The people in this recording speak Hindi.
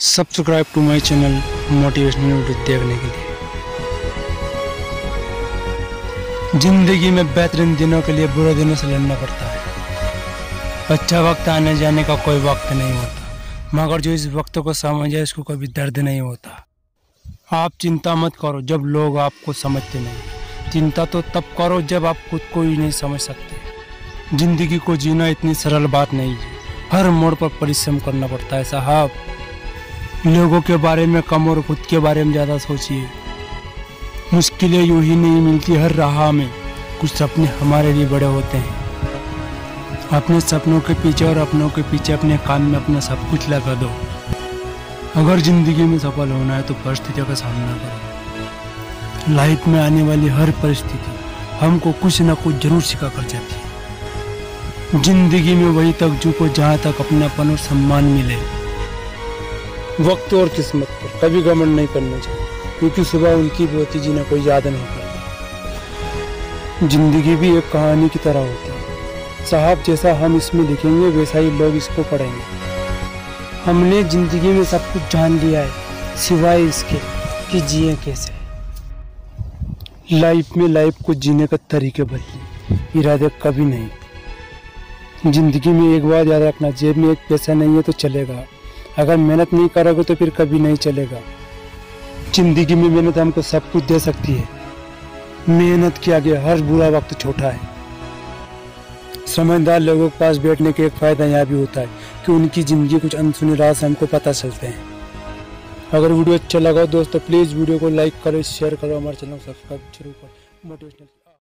Subscribe to my channel motivational video देखने के लिए। ज़िंदगी में बेहतरीन दिनों के लिए बुरे दिनों से लड़ना पड़ता है। अच्छा वक्त आने जाने का कोई वक्त नहीं होता। मगर जो इस वक्त को समझे उसको कभी दर्द नहीं होता। आप चिंता मत करो, जब लोग आपको समझते नहीं। चिंता तो तब करो जब आप खुद को ही नहीं समझ सकते। ज़िंदगी को जीना इतनी सरल बात नहीं है। हर मोड़ पर परिश्रम करना पड़ता है, साहब। लोगों के बारे में कम और खुद के बारे में ज़्यादा सोचिए। मुश्किलें यूँ ही नहीं मिलती हर राह में। कुछ सपने हमारे लिए बड़े होते हैं। अपने सपनों के पीछे और अपनों के पीछे अपने काम में अपना सब कुछ लगा दो। अगर ज़िंदगी में सफल होना है तो परिस्थितियों का सामना करो। लाइफ में आने वाली हर परिस्थिति हमको कुछ ना कुछ ज़रूर सिखा कर जाती है। ज़िंदगी में वही तक झुको जहाँ तक अपनापन और सम्मान मिले। वक्त और किस्मत पर। कभी घमंड नहीं करना चाहिए, क्योंकि सुबह उनकी भी होती जिन्हें कोई याद नहीं करता ज़िंदगी भी एक कहानी की तरह होती है। साहब जैसा हम इसमें लिखेंगे, वैसा ही लोग इसको पढ़ेंगे। हमने ज़िंदगी में सब कुछ जान लिया है, सिवाय इसके कि जिए कैसे। लाइफ में लाइफ को जीने का तरीके बदले, इरादे कभी नहीं। ज़िंदगी में एक बार याद रखना, जेब में एक पैसा नहीं है तो चलेगा। अगर मेहनत नहीं करोगे तो फिर कभी नहीं चलेगा। ज़िंदगी में मेहनत हमको सब कुछ दे सकती है। मेहनत के आगे हर बुरा वक्त छोटा है। समझदार लोगों के पास बैठने के एक फ़ायदा यहाँ भी होता है कि उनकी ज़िंदगी कुछ अनसुनी राज हमको पता चलते हैं। अगर वीडियो अच्छा लगा दोस्तों प्लीज़ वीडियो को लाइक करो शेयर करो, हमारे चैनल को सब्सक्राइब ज़रूर करो। मोटिवेशनल